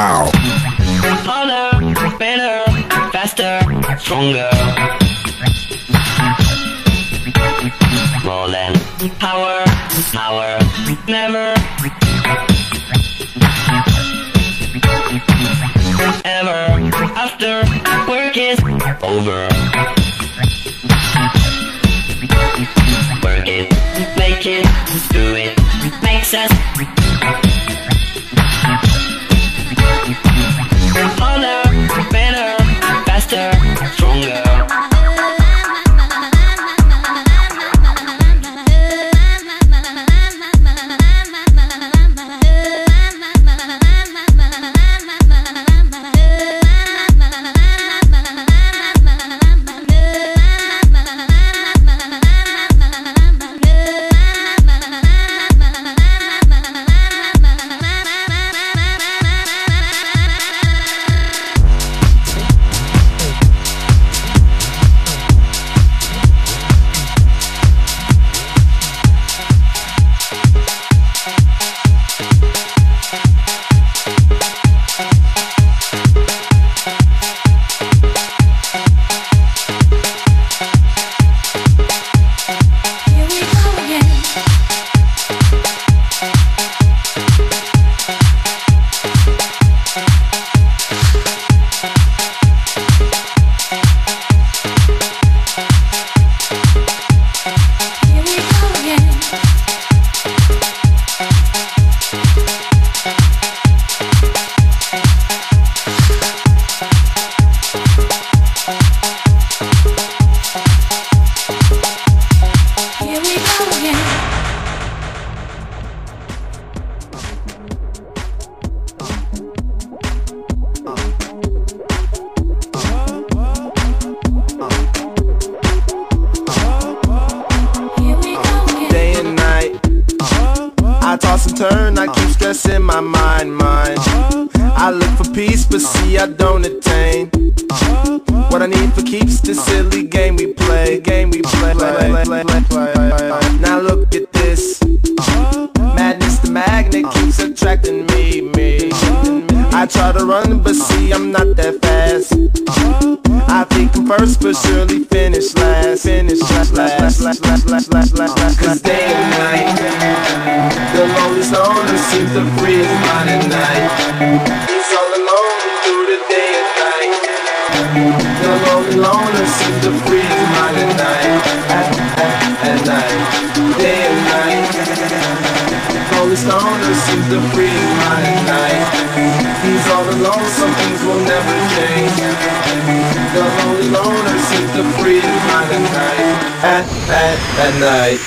Wow. Harder, better, faster, stronger. More than power, power, never. Ever after work is over. Work it, make it, do it, makes us peace, but see I don't attain. What I need for keeps this silly game we play, game we play. Now look at this. Madness, the magnet keeps attracting me, me. I try to run, but see I'm not that fast. I think I'm first, but surely finish last. Finish last, last, last, last, last, last, last, last. Cause day and night, the lonely loner seems to free his mind at night. The lonely loner seems to free his mind night. At, at, at night, day and night. Lonely loner seems to free his mind night. He's all alone, some things will never change. The lonely loner seems to free his mind night. At, at, at night.